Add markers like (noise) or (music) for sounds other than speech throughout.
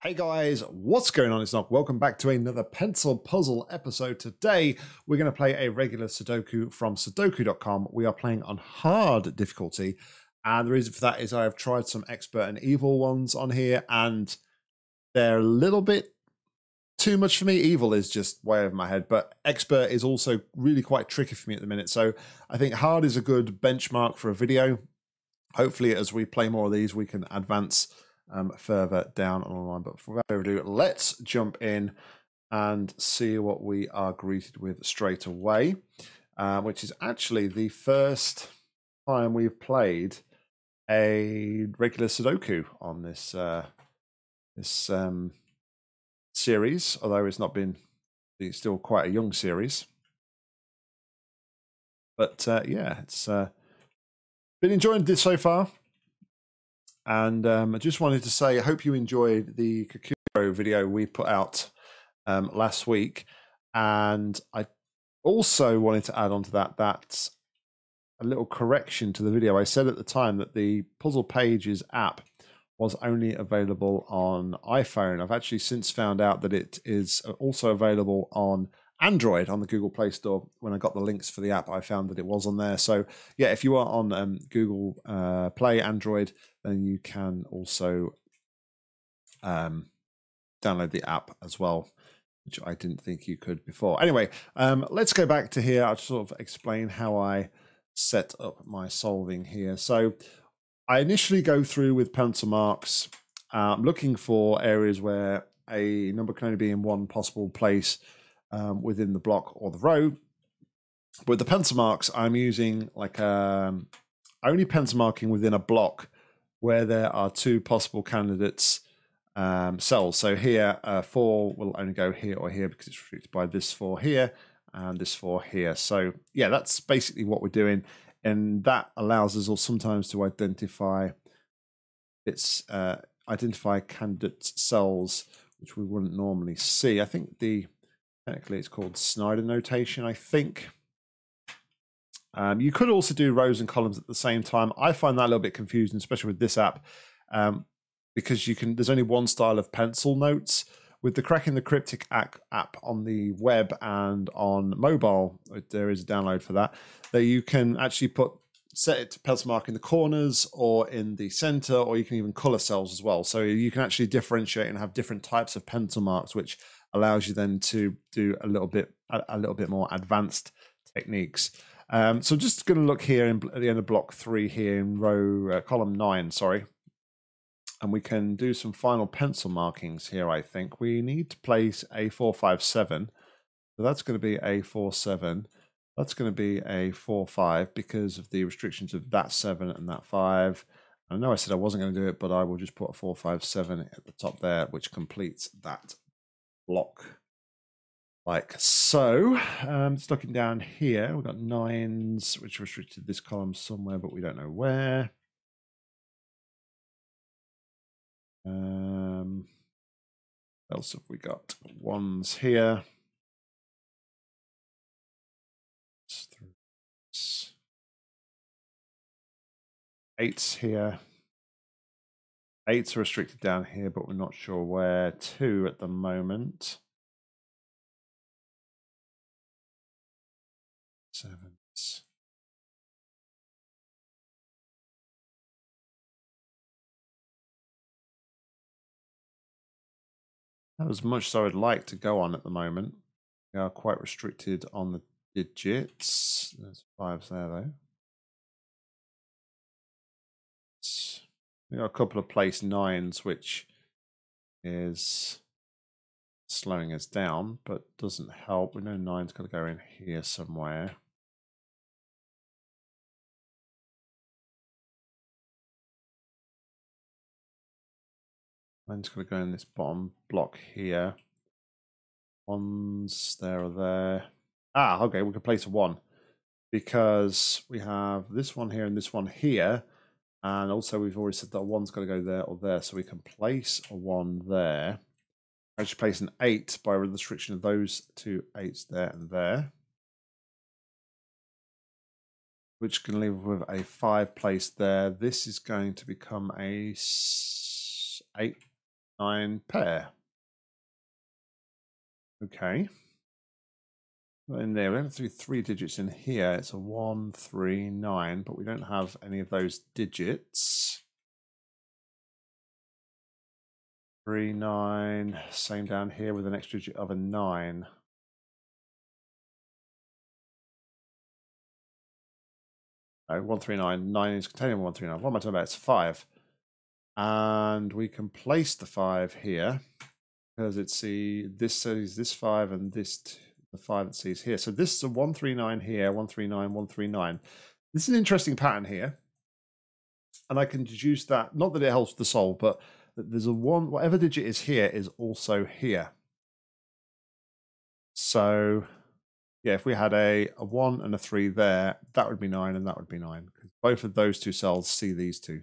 Hey guys, what's going on? It's Nock. Welcome back to another pencil puzzle episode. Today, we're going to play a regular Sudoku from Sudoku.com. We are playing on hard difficulty, and the reason for that is I have tried some expert and evil ones on here, and they're a little bit too much for me. Evil is just way over my head, but expert is also really quite tricky for me at the minute. So I think hard is a good benchmark for a video. Hopefully, as we play more of these, we can advance um, further down on the line. But without further ado, let's jump in and see what we are greeted with straight away, uh, which is actually the first time we've played a regular Sudoku on this uh, this um, series, although it's not been it's still quite a young series. But uh, yeah, it's uh, been enjoying this so far. And um, I just wanted to say, I hope you enjoyed the Kakuro video we put out um, last week. And I also wanted to add on to that that a little correction to the video. I said at the time that the Puzzle Pages app was only available on iPhone. I've actually since found out that it is also available on Android on the Google Play Store. When I got the links for the app, I found that it was on there. So yeah, if you are on um, Google uh, Play Android, then you can also um, download the app as well, which I didn't think you could before. Anyway, um, let's go back to here. I'll sort of explain how I set up my solving here. So I initially go through with pencil marks. Uh, I'm looking for areas where a number can only be in one possible place um, within the block or the row. With the pencil marks, I'm using like um, only pencil marking within a block where there are two possible candidates um, cells. So here, uh, four will only go here or here because it's restricted by this four here and this four here. So yeah, that's basically what we're doing, and that allows us all sometimes to identify its uh, identify candidate cells which we wouldn't normally see. I think the Technically, it's called Snyder notation, I think. Um, you could also do rows and columns at the same time. I find that a little bit confusing, especially with this app, um, because you can. There's only one style of pencil notes. With the Cracking the Cryptic app on the web and on mobile, there is a download for that. That you can actually put set it to pencil mark in the corners or in the center, or you can even color cells as well. So you can actually differentiate and have different types of pencil marks, which allows you then to do a little bit a, a little bit more advanced techniques. Um, so just going to look here in, at the end of block three here in row uh, column nine, sorry, and we can do some final pencil markings here. I think we need to place a four five seven. So that's going to be a four seven. That's going to be a four five because of the restrictions of that seven and that five. I know I said I wasn't going to do it, but I will just put a four five seven at the top there, which completes that block like so. Um, just looking down here, we've got nines, which restricted this column somewhere, but we don't know where. Um, else have we got? Ones here. Eights here. Eights are restricted down here, but we're not sure where. Two at the moment. Sevens. Not as much as I would like to go on at the moment. We are quite restricted on the digits. There's fives there though. We got a couple of place nines, which is slowing us down, but doesn't help. We know nine's got to go in here somewhere. Nine's got to go in this bottom block here. Ones there or there. Ah, okay, we can place a one because we have this one here and this one here and also we've already said that one's got to go there or there. So we can place a one there. I should place an eight by restriction of those two eights there and there. Which can leave with a five place there. This is going to become a eight nine pair. Okay. In there, we don't have to do three digits in here. It's a one, three, nine, but we don't have any of those digits. Three, nine, same down here with an extra digit of a nine. No, 139. 9 is containing 139. What am I talking about? It's 5. And we can place the 5 here because it's the this says this 5 and this the 5 that sees here. So this is a 139 here, 139, 139. This is an interesting pattern here. And I can deduce that, not that it helps the solve, but that there's a 1, whatever digit is here is also here. So yeah, if we had a, a 1 and a 3 there, that would be 9 and that would be 9. because Both of those two cells see these two.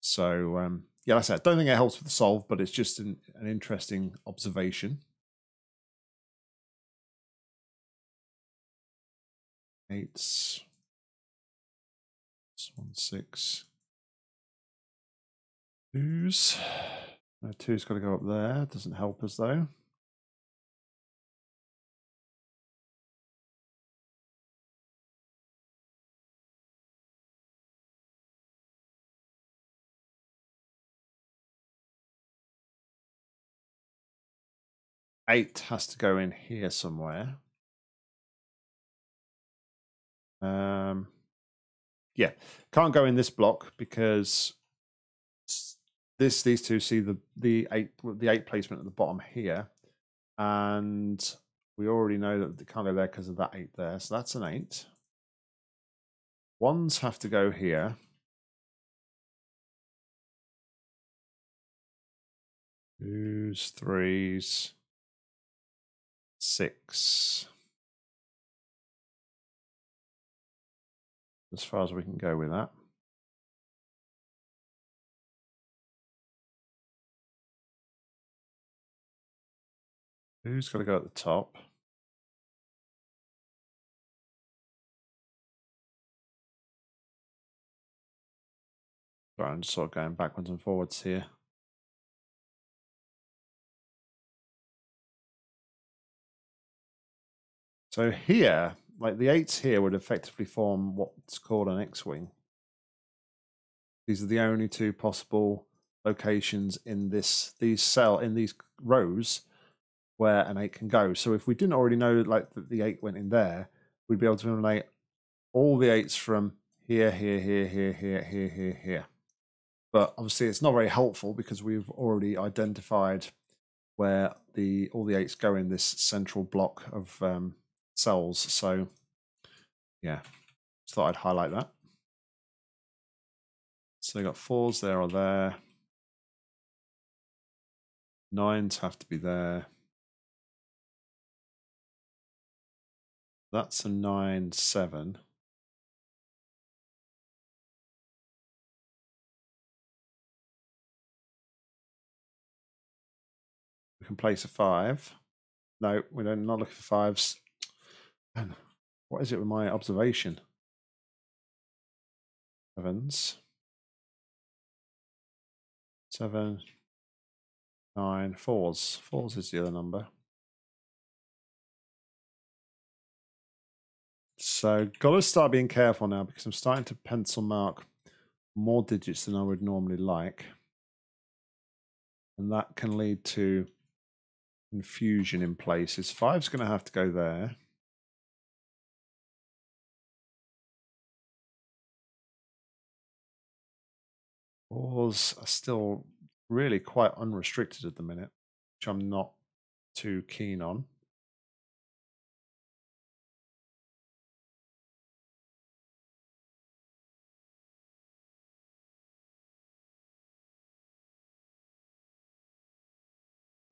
So, um, yeah, like I said, I don't think it helps with the solve, but it's just an, an interesting observation. Eights. One, six. Twos. No, two's got to go up there. Doesn't help us though. eight has to go in here somewhere. Um, yeah, can't go in this block because this these two see the the eight the eight placement at the bottom here, and we already know that they can't go there because of that eight there. So that's an eight. Ones have to go here. Twos, threes six. As far as we can go with that. Who's got to go at the top? Sorry, I'm just sort of going backwards and forwards here. So here, like the eights here would effectively form what's called an X-wing. These are the only two possible locations in this these cell in these rows where an eight can go. So if we didn't already know like that the eight went in there, we'd be able to eliminate all the eights from here, here, here, here, here, here, here, here. But obviously it's not very helpful because we've already identified where the all the eights go in this central block of um, cells. So yeah, just thought I'd highlight that. So you got fours there or there. Nines have to be there. That's a nine, seven. We can place a five. No, we don't not look for fives. Man, what is it with my observation? Sevens. Seven, nine, fours. Fours is the other number. So got to start being careful now because I'm starting to pencil mark more digits than I would normally like. And that can lead to confusion in places. Five's going to have to go there. Wars are still really quite unrestricted at the minute, which I'm not too keen on.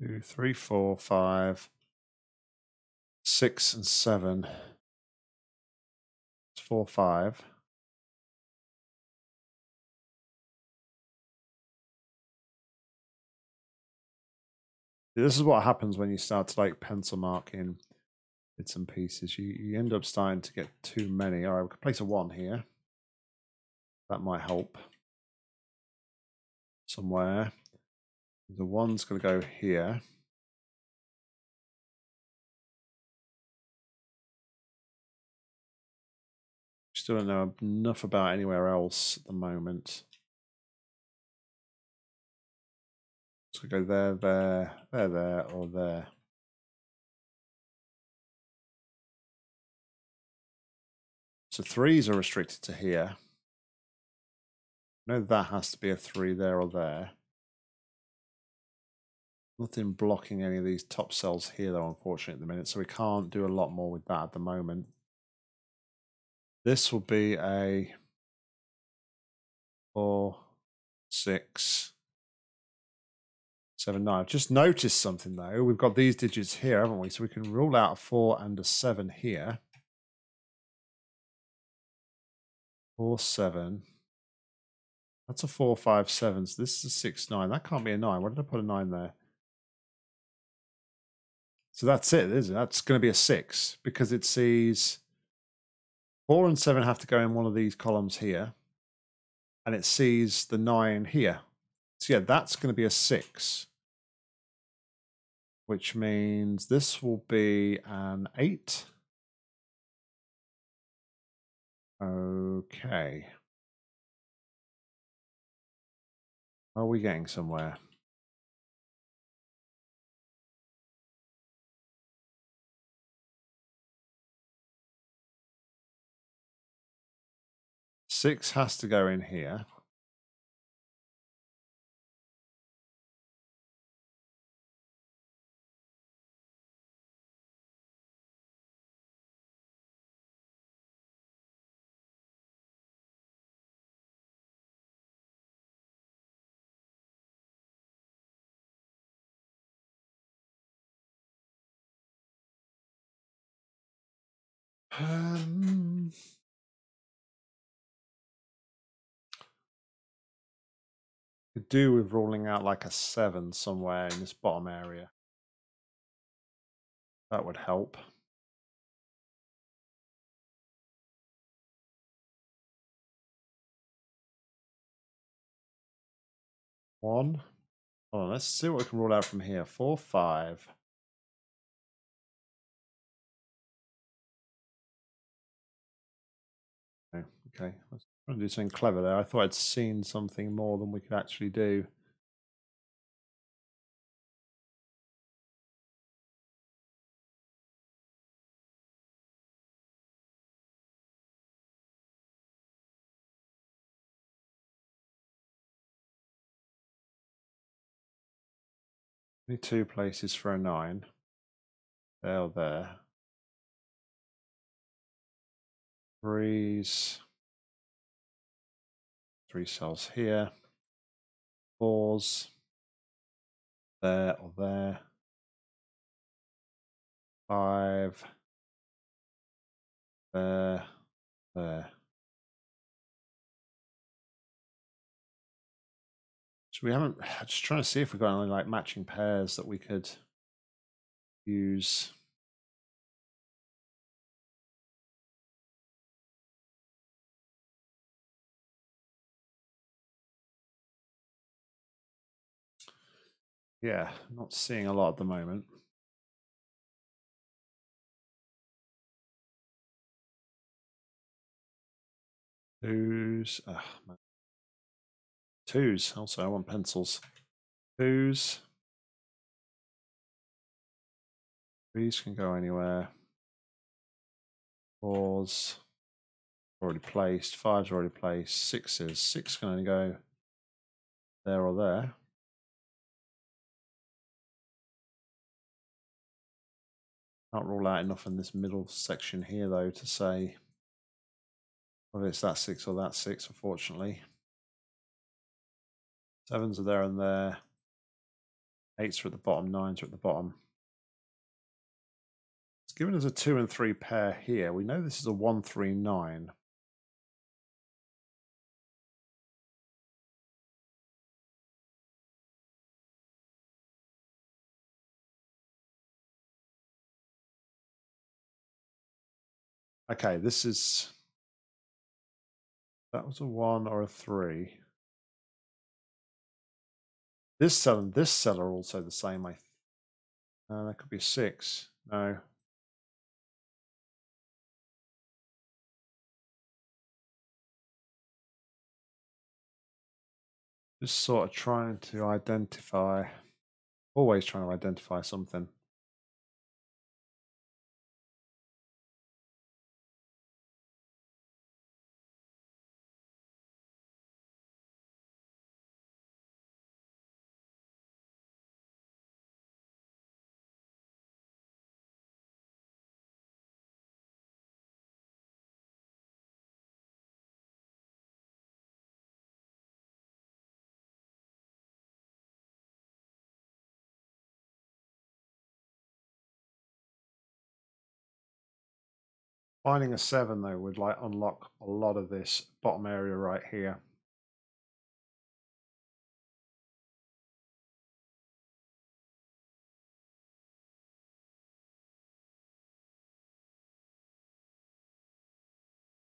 Two, three, four, five, six, and seven. It's four, five. This is what happens when you start to like pencil mark in bits and pieces. You you end up starting to get too many. All right, we can place a one here. That might help somewhere. The one's going to go here. Still don't know enough about anywhere else at the moment. So go there, there, there, there, or there. So threes are restricted to here. No, that has to be a three there or there. Nothing blocking any of these top cells here, though, unfortunately, at the minute. So we can't do a lot more with that at the moment. This will be a four, six, seven, nine. I've just noticed something, though. We've got these digits here, haven't we? So we can rule out a four and a seven here. Four, seven. That's a four, five, seven. So this is a six, nine. That can't be a nine. Why did I put a nine there? So that's it, isn't it? That's going to be a six because it sees four and seven have to go in one of these columns here. And it sees the nine here. So yeah, that's going to be a six. Which means this will be an eight. Okay. Are we getting somewhere? Six has to go in here. Um, could do with rolling out like a seven somewhere in this bottom area. That would help. One. Hold on, let's see what we can roll out from here. Four, five. Okay, I was trying to do something clever there. I thought I'd seen something more than we could actually do. Only two places for a nine. There, there. Threes three cells here, fours, there or there, five, there, there. So we haven't, I (sighs) just trying to see if we've got any like matching pairs that we could use. Yeah, not seeing a lot at the moment. Twos. Oh, Twos. Also, I want pencils. Twos. Threes can go anywhere. Fours. Already placed. Fives already placed. Sixes. Six can only go there or there. Can't rule out enough in this middle section here, though, to say whether it's that six or that six, unfortunately. Sevens are there and there. Eights are at the bottom, nines are at the bottom. It's given us a two and three pair here. We know this is a one, three, nine. Okay, this is that was a one or a three. This cell and this cell are also the same. I uh, that could be six. No. Just sort of trying to identify, always trying to identify something. Finding a seven though would like unlock a lot of this bottom area right here.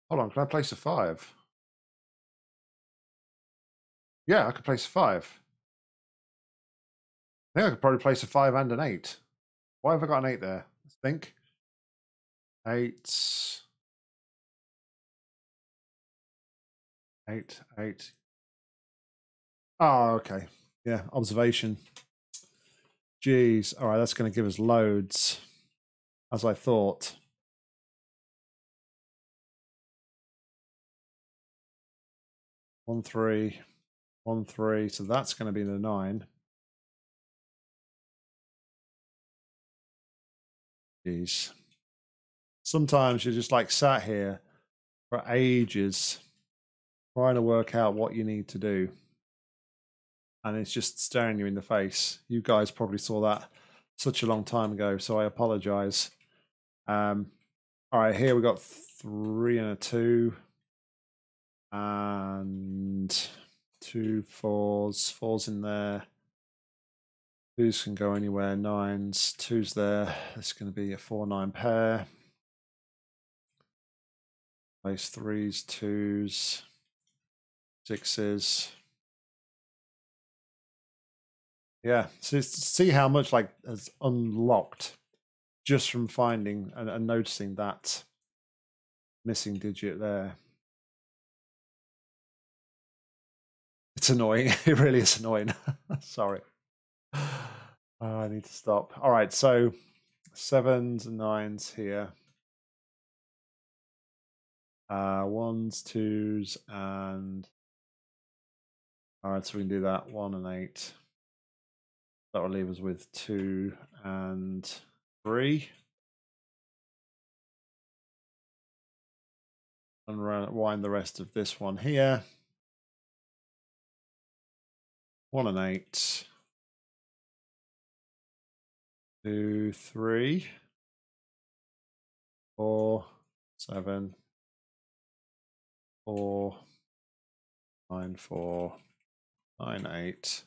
Hold on, can I place a five? Yeah, I could place a five. I think I could probably place a five and an eight. Why have I got an eight there? Let's think. Eight. Eight, eight. Oh, okay. Yeah, observation. Jeez. All right, that's going to give us loads, as I thought. One, three, one, three. So that's going to be the nine. Jeez sometimes you're just like sat here for ages trying to work out what you need to do. And it's just staring you in the face. You guys probably saw that such a long time ago, so I apologize. Um, all right, here we got three and a two, and two fours, fours in there. Twos can go anywhere, nines, twos there. It's going to be a four nine pair. Place threes, twos, sixes. Yeah, so see how much like has unlocked just from finding and, and noticing that missing digit there. It's annoying. (laughs) It really is annoying. (laughs) Sorry. Oh, (sighs) I need to stop. All right, so sevens and nines here. Uh, ones, twos, and all right, so we can do that one and eight. That will leave us with two and three. Unwind the rest of this one here. One and eight. Two, three, four, seven, four, nine, four, nine, eight,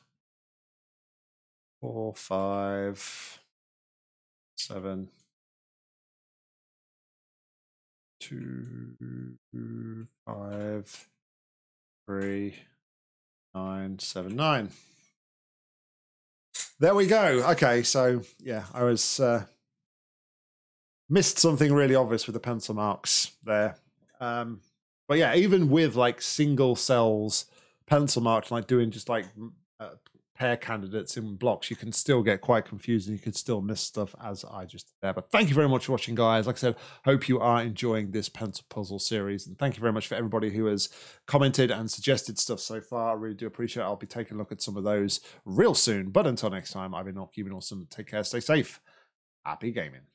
four, five, seven, two, five, three, nine, seven, nine. There we go. Okay, so yeah, I was uh, missed something really obvious with the pencil marks there. Um, but yeah, even with like single cells pencil marked, like doing just like uh, pair candidates in blocks, you can still get quite confused and you can still miss stuff as I just did there. But thank you very much for watching, guys. Like I said, hope you are enjoying this pencil puzzle series. And thank you very much for everybody who has commented and suggested stuff so far. I really do appreciate it. I'll be taking a look at some of those real soon. But until next time, I've been Nock keeping awesome. Take care, stay safe. Happy gaming.